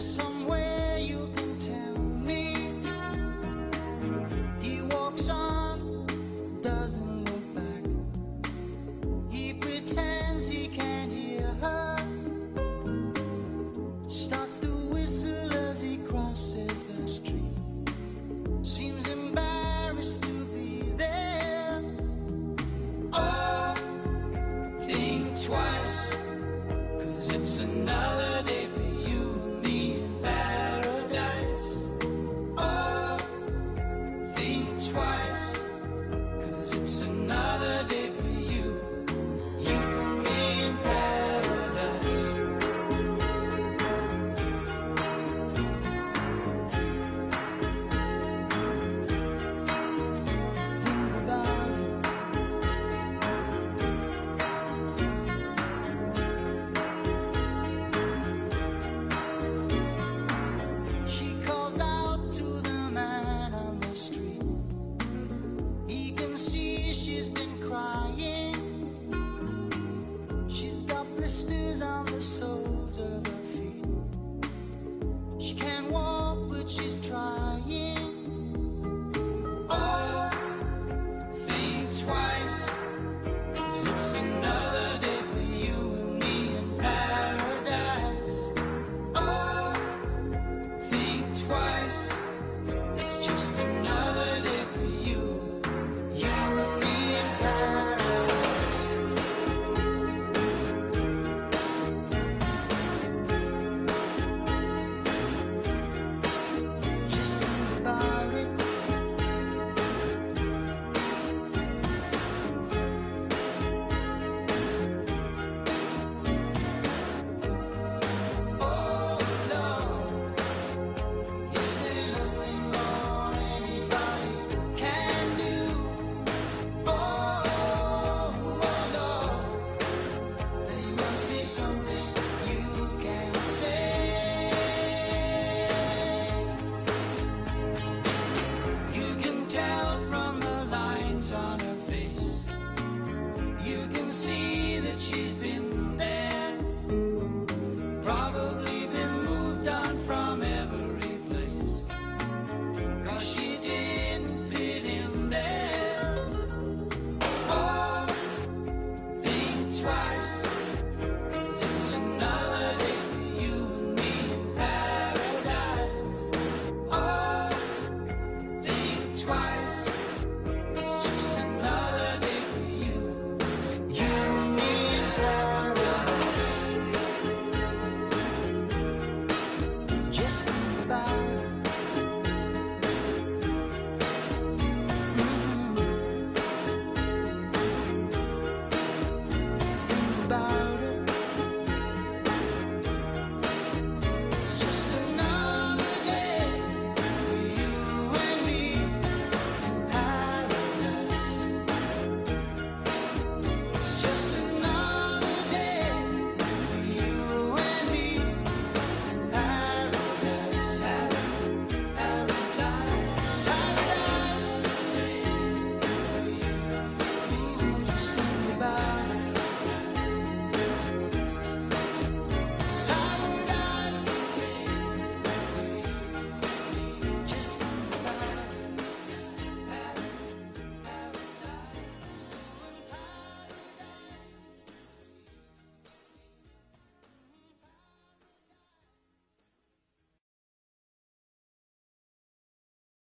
somewhere blisters on the soles of us.